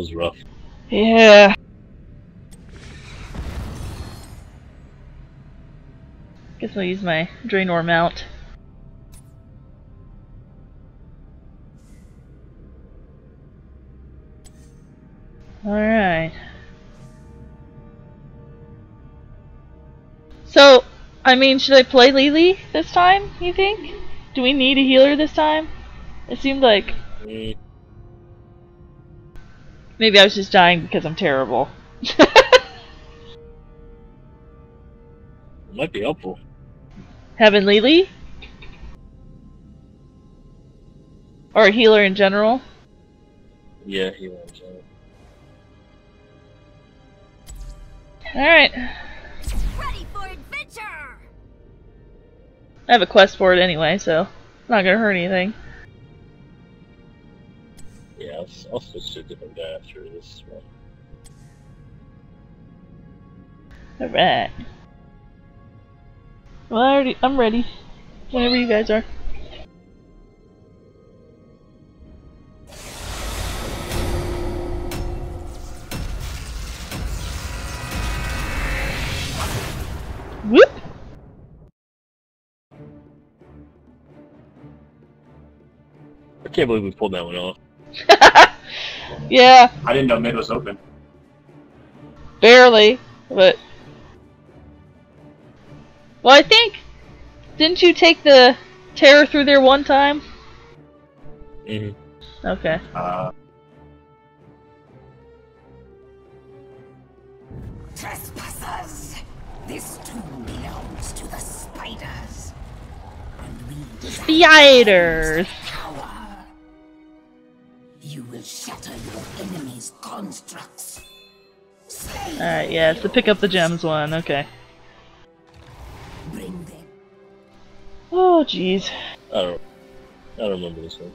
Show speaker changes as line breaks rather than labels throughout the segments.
was rough.
Yeah. Guess I'll use my Draenor mount. Alright. So, I mean, should I play Li Li this time, you think? Do we need a healer this time? It seemed like
Mm,
maybe I was just dying because I'm terrible.
it might be helpful.
Having Li Li? Or a healer in general?
Yeah, he wants that.
Alright.
Ready for adventure!
I have a quest for it anyway, so not gonna hurt anything.
I'll, I'll switch to a different guy after this one.
Alright. Well, I already, I'm ready. Whenever you guys are. Whoop!
I can't believe we pulled that one off.
yeah,
I didn't know mid was open.
barely, but. Well, I think. Didn't you take the terror through there one time?
hmm
Okay.
Uh,
Trespassers! This tomb belongs to the spiders. And we
Spiders!
Power. You will shatter your enemy's constructs.
Alright, yeah, it's the pick up the gems one. Okay.
Bring them.
Oh, jeez.
I don't. I don't remember this one.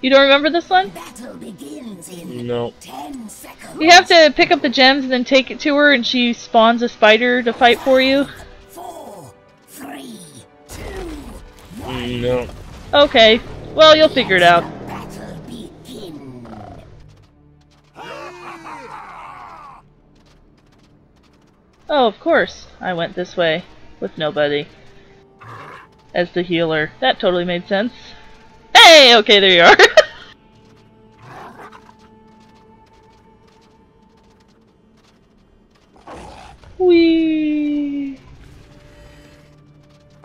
You don't remember this one?
Battle begins in
No.
ten seconds.
You have to pick up the gems and then take it to her, and she spawns a spider to fight for you.
Four, three, two,
Mm, No.
Okay. Well, you'll figure it out. Oh, of course. I went this way with nobody. As the healer. That totally made sense. Hey! Okay, there you are. Whee!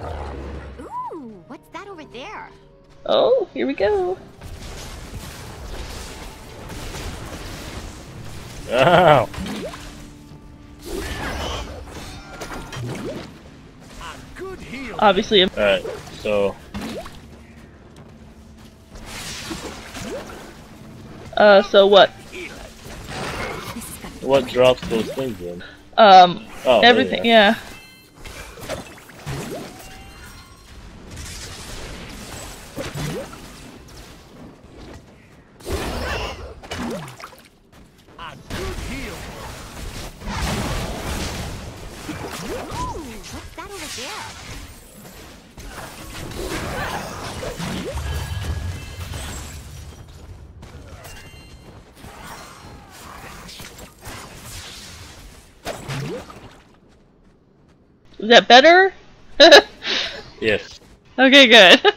Ooh, what's that over there?
Oh, here we go.
Ow!
Obviously,
Alright, so.
uh, so what?
What drops those things in?
Um,
Oh,
everything, yeah. Is that better?
Yes.
okay, good.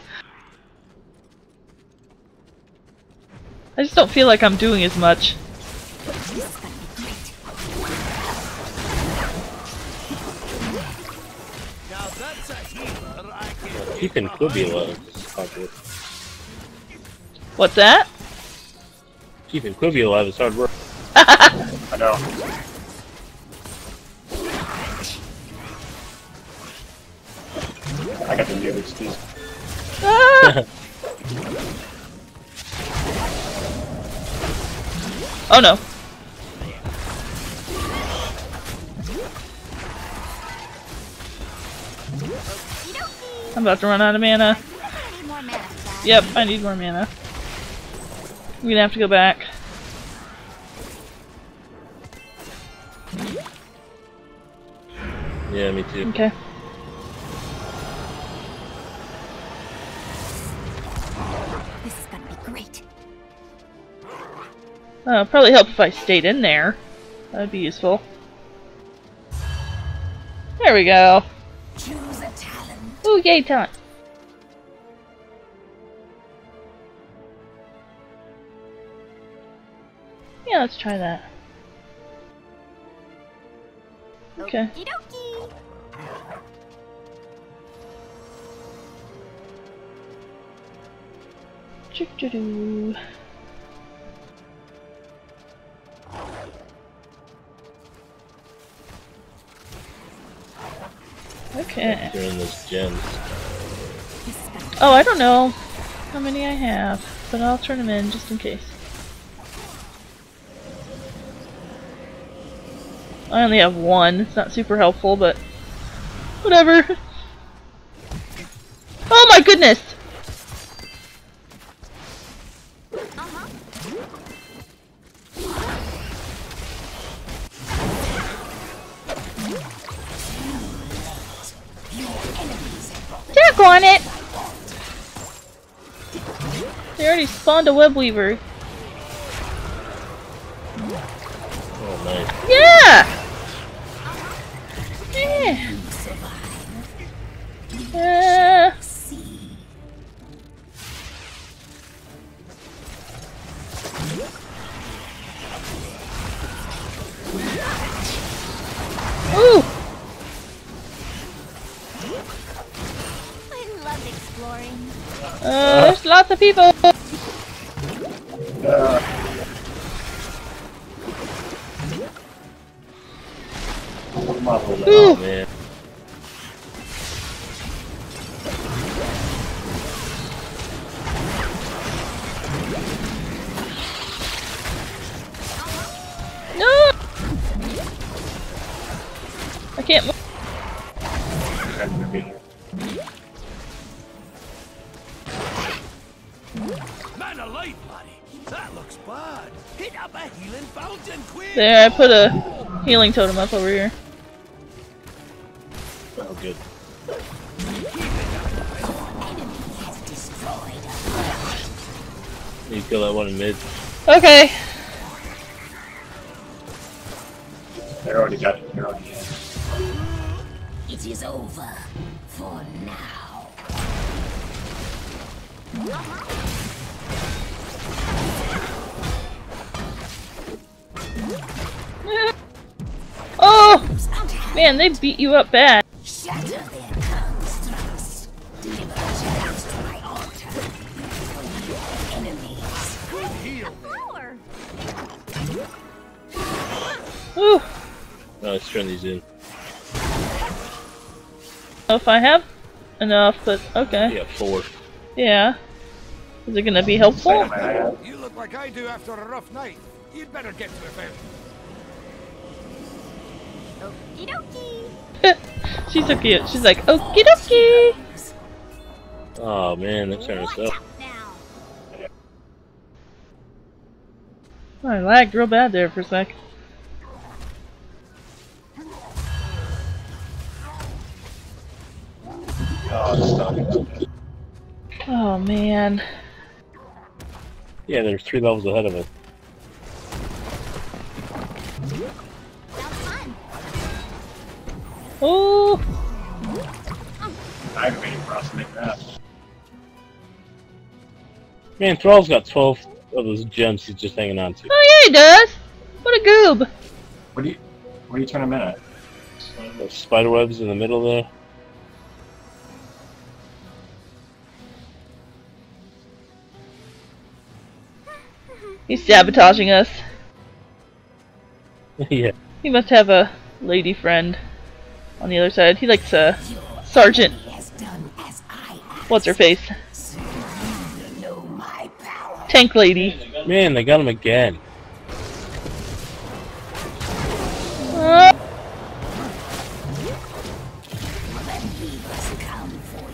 I just don't feel like I'm doing as much.
Keeping Quibi alive is hard work.
What's that?
Keeping Quibi alive is hard work.
I know. I got the nukes too.
Ah! oh no. I'm about to run out of mana.
I need more mana.
Yep, I need more mana. I'm gonna have to go back.
Yeah, me too.
Okay.
This is gonna be great.
Uh, probably help if I stayed in there. That'd be useful. There we go.
Talent.
Ooh. Yeah, let's try that. Okay.
Okie
Okay.
During those gems.
Oh, I don't know how many I have, but I'll turn them in just in case. I only have one. It's not super helpful, but whatever. Oh my goodness! On it! They already spawned a web weaver. Uh, there's lots of people. There, I put a healing totem up over here.
Oh, good. You kill that one in mid.
Okay.
They already got it. They're already in.
It is over for now.
Oh! Man, they beat you up bad.
Shatter their constructs. Deliver gems to my altar. For your enemies.
Flower.
Ooh.
Oh, let's turn these in.
know if I have enough, but okay.
Yeah, four.
Yeah. Is it gonna be helpful?
Sam, I have.
You look like I do after a rough night. You'd better get to the fountain.
Okie dokie.
She's so cute. She's like, okie dokie!
Oh, man, that turned us
Watch
up.
now.
Oh, I lagged real bad there for a sec.
Oh, it's done.
Oh man.
Yeah, they're three levels ahead of us. Man, Thrall's got 12 of those gems he's just hanging on to.
Oh yeah, he does! What a goob!
What do you? What do you turn them in at?
Those spider webs in the middle there.
He's sabotaging us.
yeah.
He must have a lady friend on the other side. He likes uh, Sergeant.
He has done as I asked.
What's her face? Tank lady.
Man, they got him again.
Uh,
The beavers come for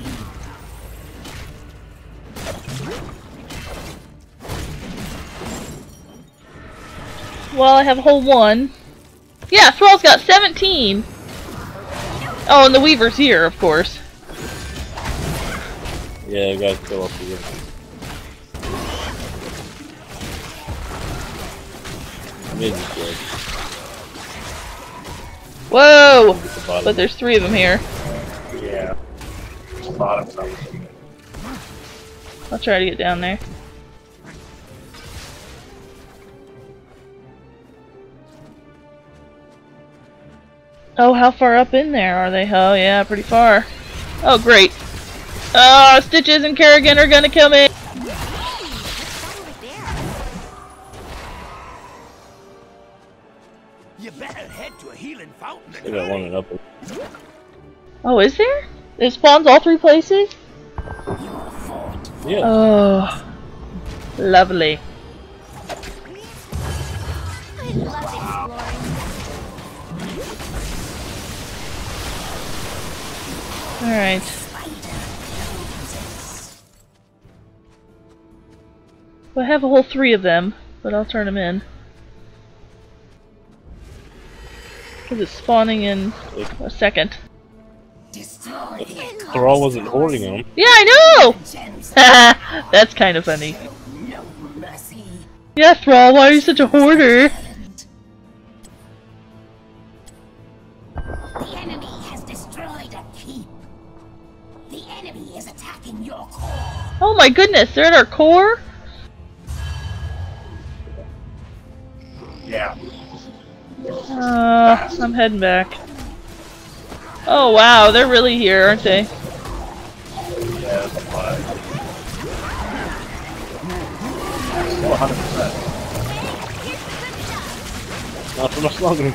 you.
well, I have a whole one. Yeah, Thrall's got 17! Oh, and the Weaver's here, of course.
Yeah, I gotta kill up again. Mid is good.
Whoa! But there's three of them here.
Yeah. Always.
I'll try to get down there. Oh, how far up in there are they? Oh, yeah, pretty far. Oh, great. Oh, Stitches and Kerrigan are gonna kill me! Oh, is there? It spawns all three places?
Yeah.
Oh, lovely.
I.
Alright. Well, I have a whole three of them, but I'll turn them in. Because it's spawning in a second.
Destroy
Thrall wasn't hoarding them.
Yeah, I know! That's kind of funny. Yeah, Thrall, why are you such a hoarder?
The enemy has destroyed a keep. The enemy is attacking your core.
Oh my goodness, they're at our core?
Yeah.
Uh, I'm heading back. Oh wow, they're really here, aren't they?
Yeah, there's. Still 100%.
Not for much longer.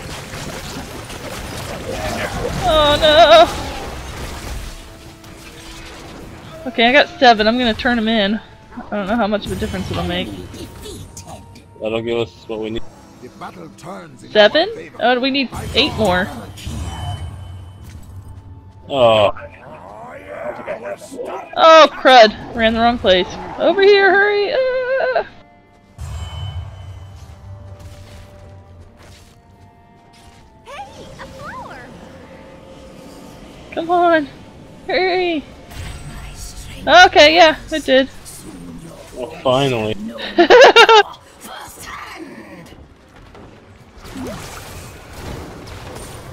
Oh no! Okay, I got seven. I'm gonna turn them in. I don't know how much of a difference it'll make.
Defeated.
That'll give us what we need.
The battle turns in
Seven?
your favor.
Oh, we need eight more.
Oh,
I don't think I have it.
Oh crud! Ran the wrong place. Over here, hurry! Ah!
Hey, a flower.
Come on! Hurry! Okay, yeah, it did.
well, finally.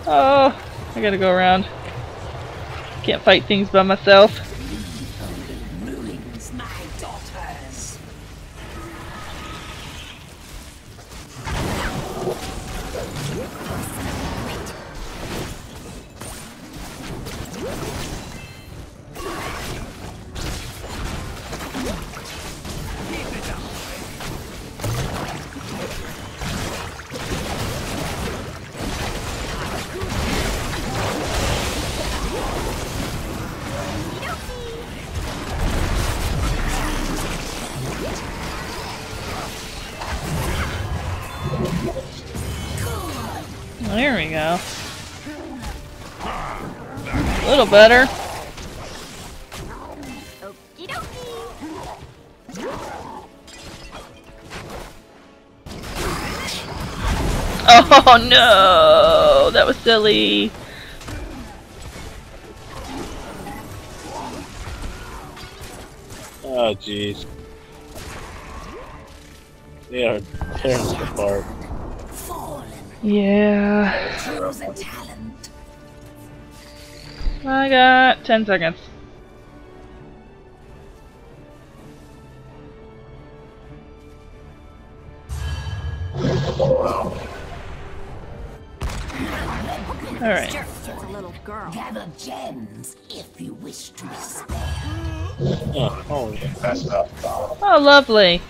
Oh, I gotta go around. Can't fight things by myself. There we go. A little better. Oh no! That was silly.
Oh, jeez. They are tearing apart.
Fallen.
Yeah.
Choose a talent.
I got 10 seconds. Alright.
Just a little girl.
Gather gems if you wish to be spared.
Oh, holy.
Oh, lovely.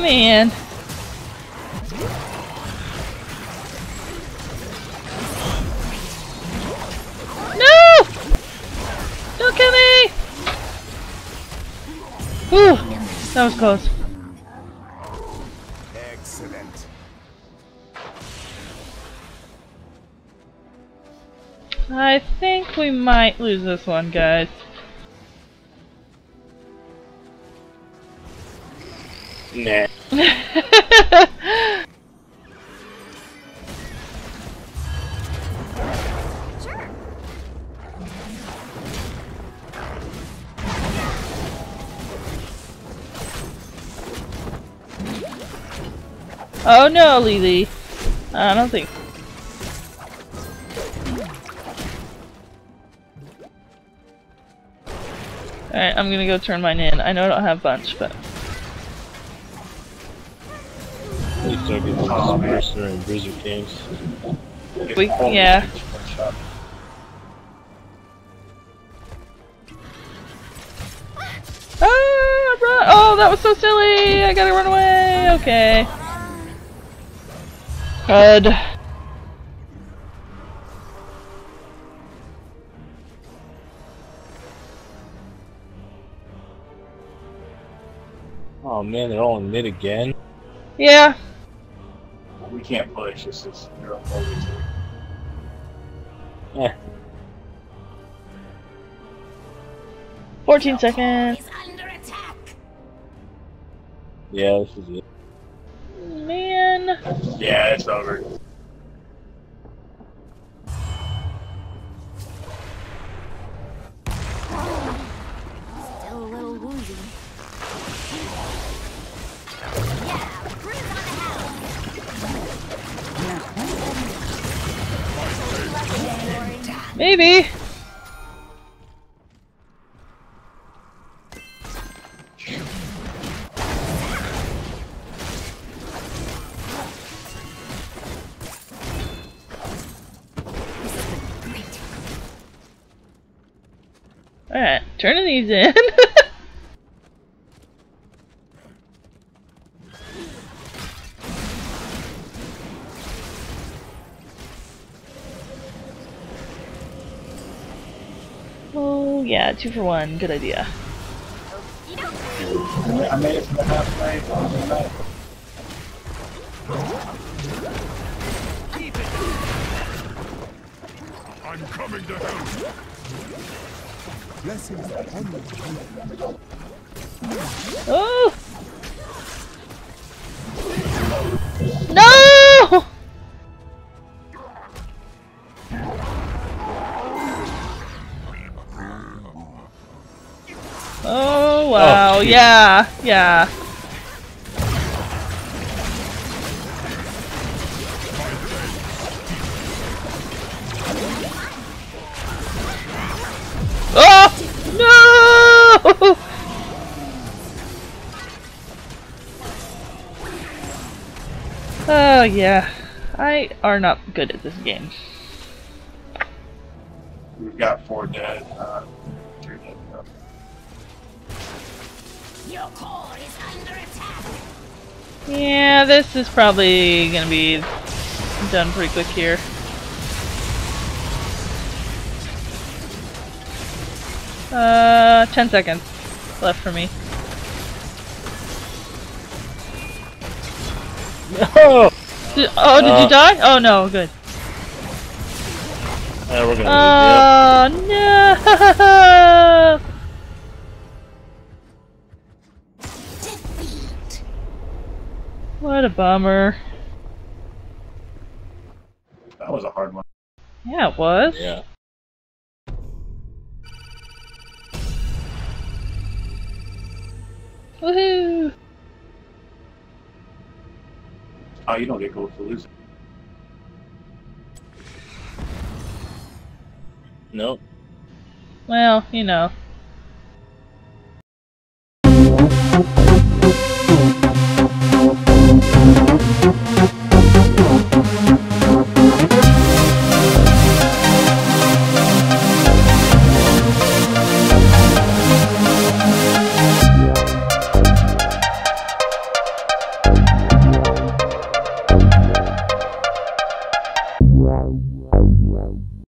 Man. No! Don't kill me! Whew, that was close.
Excellent.
I think we might lose this one, guys.
Nah.
Oh no, Li Li. I don't think. Alright, I'm gonna go turn mine in. I know I don't have bunch, but.
At least I'll get
Oh,
those
man.
And Bruiser teams.
We- yeah. Ah, run! Oh, that was so silly! I gotta run away! Okay. Good.
Oh man, they're all in mid again.
Yeah.
We can't push. This is you're always
Eh,
14 seconds.
Is under attack.
yeah, this is it.
Man.
Yeah, it's over.
Maybe. Alright, turning these in. oh, yeah, two for one. Good idea.
I made it to the halfway. Oh, man.
I'm coming to help. Blessings you.
Oh! No! Oh wow,
shoot.
yeah, yeah. Oh no! Oh yeah, I are not good at this game.
We've got four dead. Uh,
Yeah, this is probably gonna be done pretty quick here. Uh, 10 seconds left for me.
No!
Did, oh, did
Uh,
you die? Oh no, good.
Yeah, we're gonna lose.
Oh no! What a bummer.
That was a hard one.
Yeah, it was.
Yeah.
Woohoo!
Oh, you don't get gold for losing.
Nope.
Well, you know,